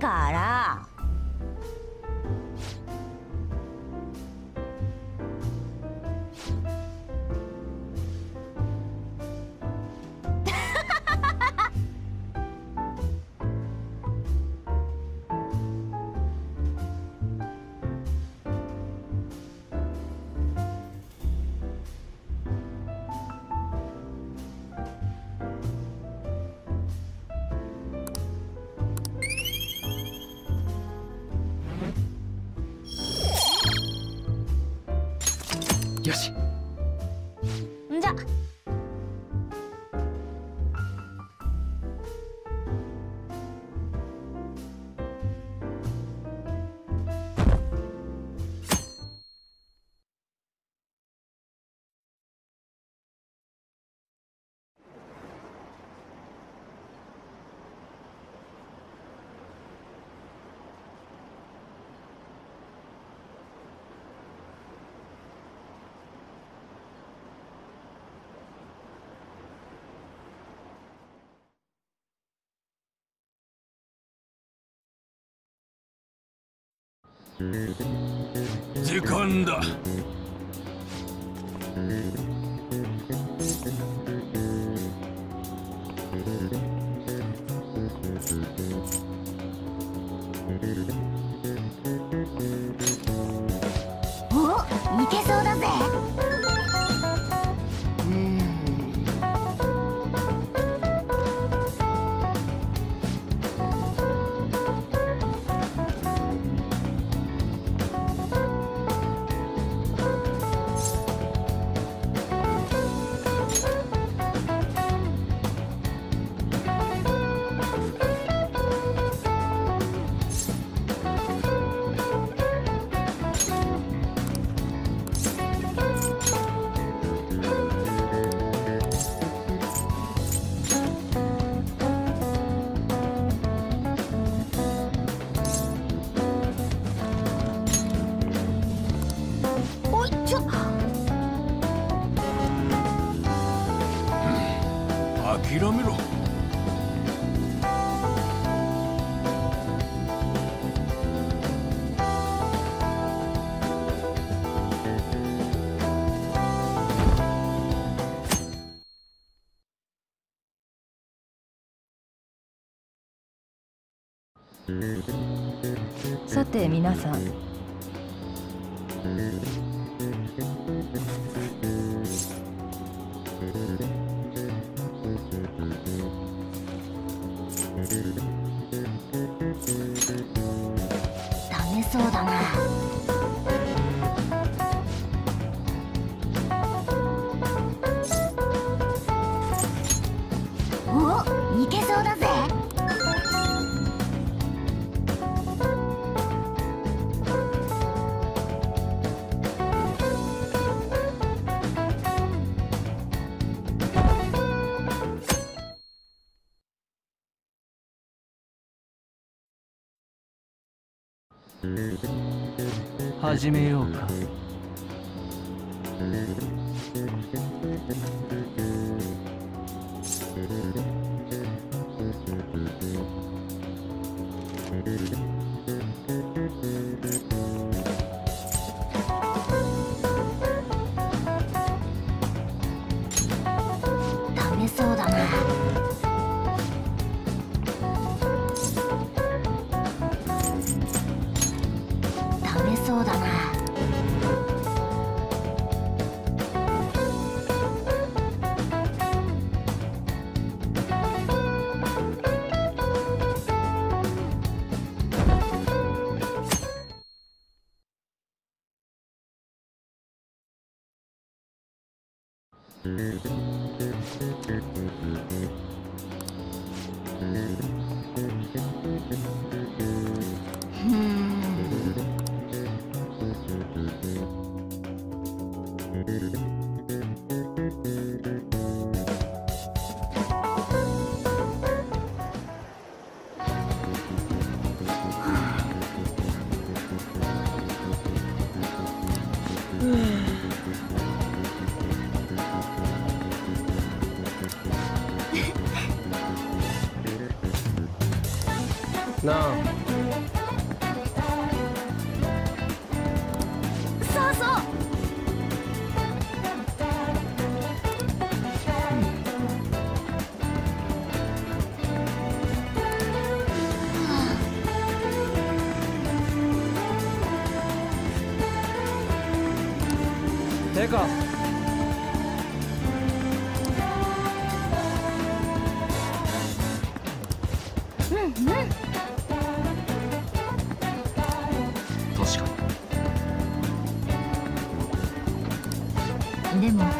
から。んじ時間だ。さて皆さん。ダメそうだな。始めようか。そうだなうん。Ooh. か。うんうん。確かでも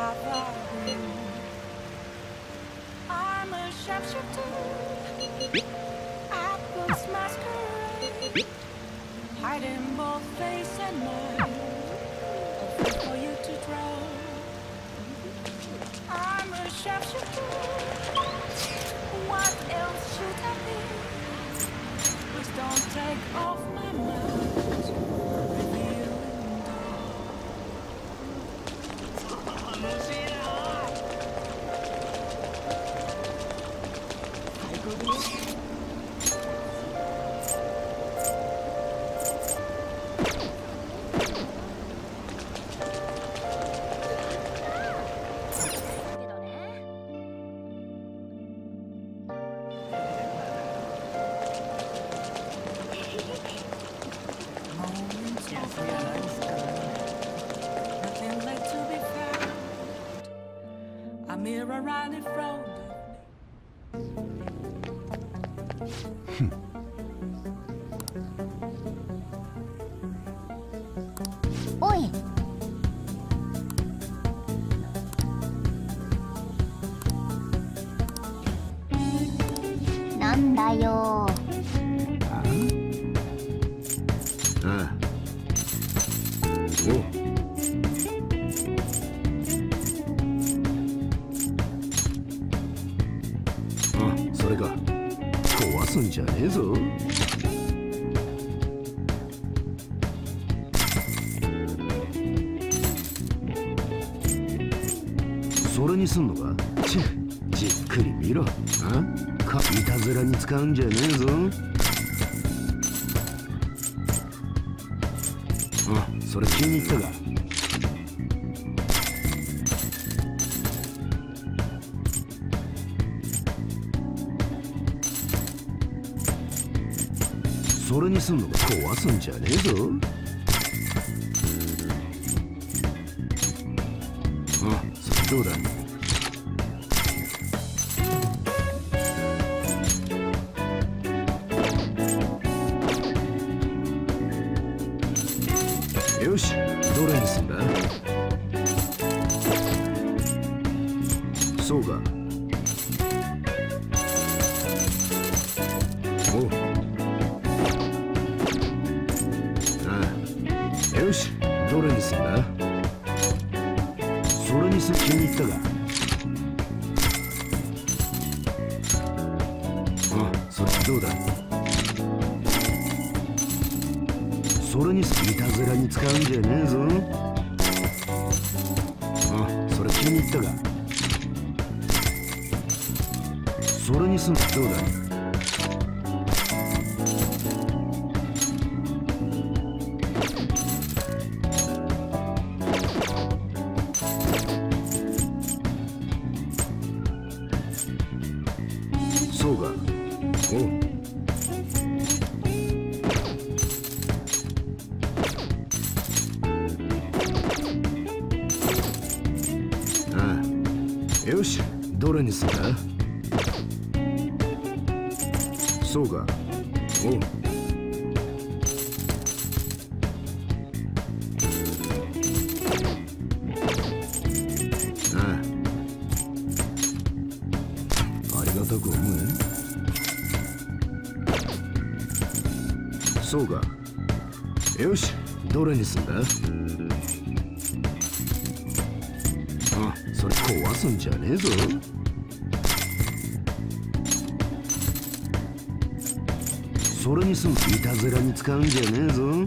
I'm a sharpshooter. Apples masquerade Hiding both face and mind for you to draw I'm a sharpshooter What else should I be? Please don't take off よ。ああおあそれか。壊すんじゃねえぞ。それにすんのか？使うんじゃねえぞ。あそれ気に入ったか。それにすんのか壊すんじゃねえぞ。あそれどうだ。よしどれにすんだそれにす気に入ったか？あそれどうだ？それにすいたずらに使うんじゃねえぞ。あそれ気に入ったか？それにすんどうだ？ろうが。おう。ああ。よし。どれにする？かそうかおう。そうか。よし。どれにすんだ？あそれ壊すんじゃねえぞ。それにすんいたずらに使うんじゃねえぞ。